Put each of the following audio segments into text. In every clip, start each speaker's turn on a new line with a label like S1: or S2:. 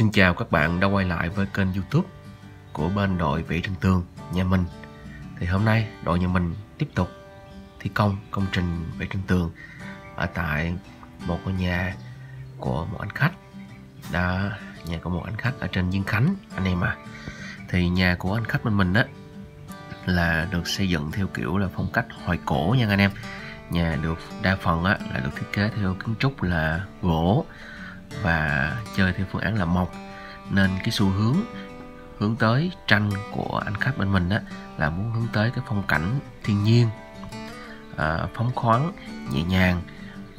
S1: Xin chào các bạn đã quay lại với kênh youtube của bên đội Vĩ Trên Tường, nhà mình. Thì hôm nay đội nhà mình tiếp tục thi công công trình Vĩ Trên Tường ở tại một ngôi nhà của một anh khách. Đó, nhà của một anh khách ở trên Diên Khánh, anh em à thì nhà của anh khách bên mình á, là được xây dựng theo kiểu là phong cách hồi cổ nha anh em. Nhà được đa phần á là được thiết kế theo kiến trúc là gỗ chơi theo phương án là mộc nên cái xu hướng hướng tới tranh của anh khách bên mình đó là muốn hướng tới cái phong cảnh thiên nhiên à, phóng khoáng nhẹ nhàng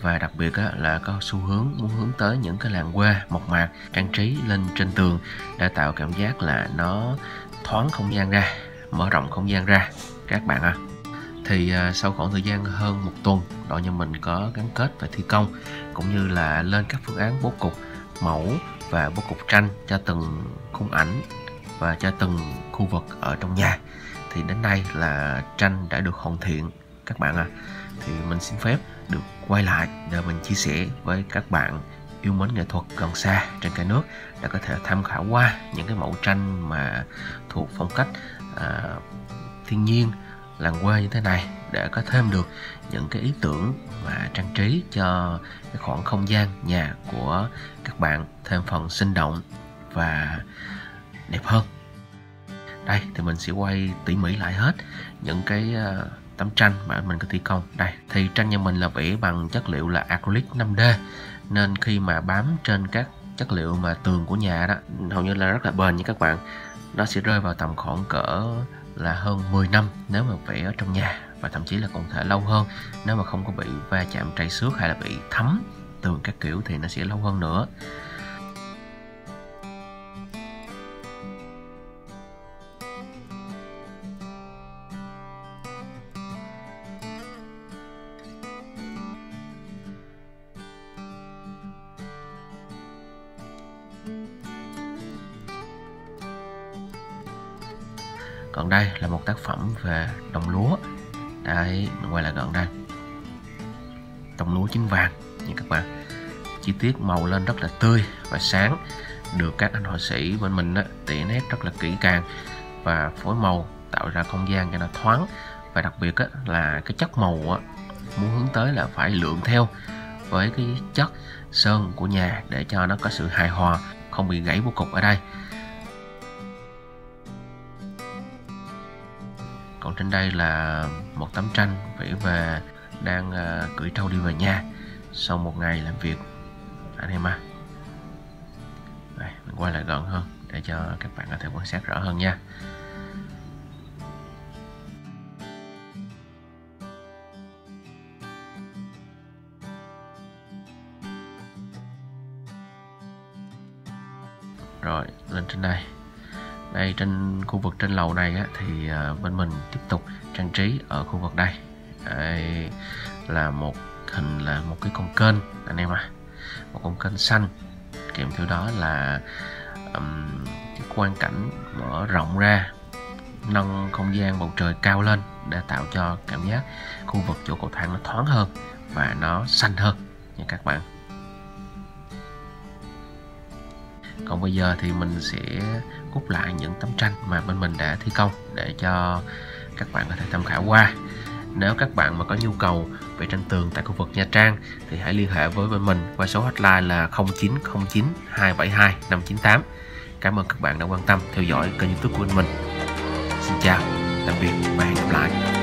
S1: và đặc biệt á, là có xu hướng muốn hướng tới những cái làng quê mộc mạc trang trí lên trên tường để tạo cảm giác là nó thoáng không gian ra mở rộng không gian ra các bạn ạ à. thì à, sau khoảng thời gian hơn một tuần đội nhà mình có gắn kết và thi công cũng như là lên các phương án bố cục mẫu và bố cục tranh cho từng khung ảnh và cho từng khu vực ở trong nhà. Thì đến nay là tranh đã được hoàn thiện. Các bạn à thì mình xin phép được quay lại để mình chia sẻ với các bạn yêu mến nghệ thuật gần xa trên cả nước đã có thể tham khảo qua những cái mẫu tranh mà thuộc phong cách à, thiên nhiên làng quê như thế này để có thêm được những cái ý tưởng và trang trí cho cái khoảng không gian nhà của các bạn thêm phần sinh động và đẹp hơn. Đây, thì mình sẽ quay tỉ mỉ lại hết những cái ờ, tấm tranh mà mình có thi công. Đây, thì tranh nhà mình là vẽ bằng chất liệu là acrylic 5D nên khi mà bám trên các chất liệu mà tường của nhà đó, hầu như là rất là bền nha các bạn. Nó sẽ rơi vào tầm khoảng cỡ là hơn 10 năm nếu mà vẽ ở trong nhà và thậm chí là còn thể lâu hơn. Nếu mà không có bị va chạm trầy xước hay là bị thấm tường các kiểu thì nó sẽ lâu hơn nữa. Còn đây là một tác phẩm về đồng lúa. Đây mình quay lại gần đây. Đồng lúa chín vàng nha các bạn. Chi tiết màu lên rất là tươi và sáng được các anh họa sĩ bên mình á, tỉ nét rất là kỹ càng và phối màu tạo ra không gian cho nó thoáng. Và đặc biệt á, là cái chất màu á, muốn hướng tới là phải lượng theo với cái chất sơn của nhà để cho nó có sự hài hòa không bị gãy bố cục ở đây. Còn trên đây là một tấm tranh vẽ về đang ờ, cưỡi trâu đi về nhà sau một ngày làm việc. Anh em à đây, mình quay lại gần hơn để cho các bạn có thể quan sát rõ hơn nha. Rồi lên trên đây đây trên khu vực trên lầu này á, thì à, bên mình tiếp tục trang trí ở khu vực đây. Đây là một hình là một cái con kênh anh em à một con kênh xanh. Kèm theo đó là um, cái quan cảnh mở rộng ra nâng không gian bầu trời cao lên để tạo cho cảm giác khu vực chỗ cầu thang nó thoáng hơn và nó xanh hơn nha các bạn. Còn bây giờ thì mình sẽ cút lại những tấm tranh mà bên mình đã thi công để cho các bạn có thể tham khảo qua. Nếu các bạn mà có nhu cầu về tranh tường tại khu vực Nha Trang thì hãy liên hệ với bên mình qua số hotline là 0909 272 598 Cảm ơn các bạn đã quan tâm theo dõi kênh youtube của bên mình. Xin chào, tạm biệt và hẹn gặp lại.